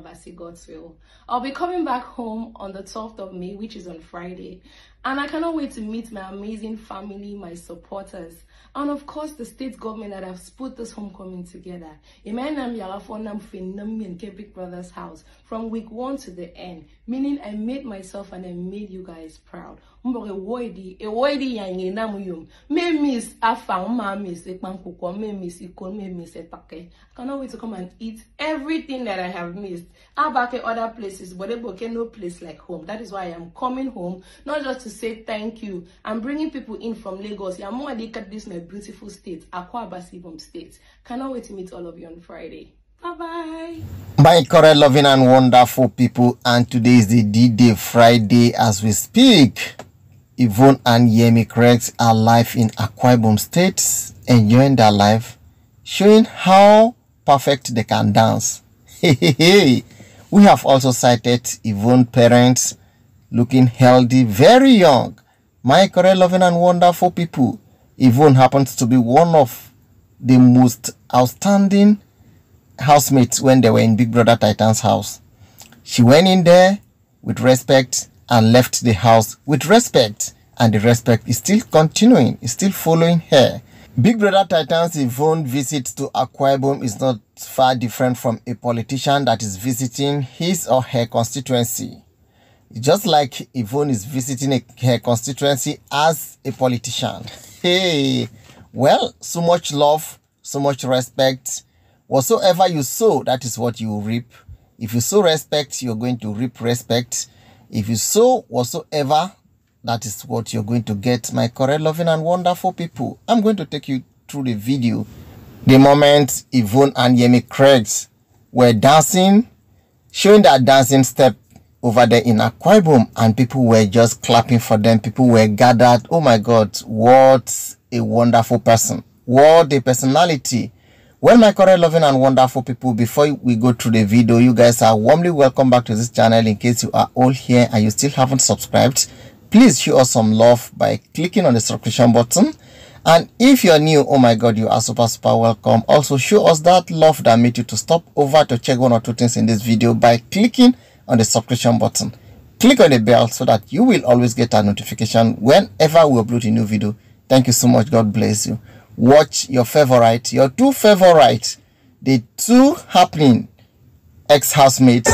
Basi God's will. I'll be coming back home on the 12th of May, which is on Friday. And I cannot wait to meet my amazing family, my supporters, and of course the state government that has put this homecoming together. Imenam Yalafonam Finami and Big Brother's house from week one to the end. Meaning I made myself and I made you guys proud. Miss ma miss miss miss etake. Cannot wait to come and eat everything that I have missed. Abake other places, but no place like home. That is why I am coming home, not just to say thank you. I'm bringing people in from Lagos. Yeah, more at this my beautiful state, Akwa Ibom State. Cannot wait to meet all of you on Friday. Bye bye. My correct, loving, and wonderful people, and today is the D Day Friday as we speak. Yvonne and Yemi Cregx are live in Akwa Ibom State, enjoying their life, showing how perfect they can dance. Hey, hey, hey. We have also cited Yvonne parents looking healthy, very young. My correct, loving, and wonderful people. Yvonne happens to be one of the most outstanding housemates when they were in Big Brother Titan's house. She went in there with respect and left the house with respect. And the respect is still continuing, is still following her. Big Brother Titan's Yvonne visit to Akwa Ibom is not far different from a politician that is visiting his or her constituency. Just like Yvonne is visiting a, her constituency as a politician. Hey, well, so much love, so much respect. Whatsoever you sow, that is what you reap. If you sow respect, you're going to reap respect. If you sow whatsoever, that is what you're going to get. My correct, loving, and wonderful people. I'm going to take you through the video. The moment Yvonne and Yemi Cregx were dancing, showing that dancing step over there in Ibom, and people were just clapping for them. People were gathered. Oh my God, what a wonderful person. What a personality. Well, my correct, loving, and wonderful people, before we go through the video, you guys are warmly welcome back to this channel. In case you are all here and you still haven't subscribed, please show us some love by clicking on the subscription button. And if you're new, oh my God, you are super, super welcome. Also, show us that love that made you to stop over to check one or two things in this video by clicking on the subscription button. Click on the bell so that you will always get a notification whenever we upload a new video. Thank you so much. God bless you. Watch your favorite, your two favorite, the two happening ex-housemates.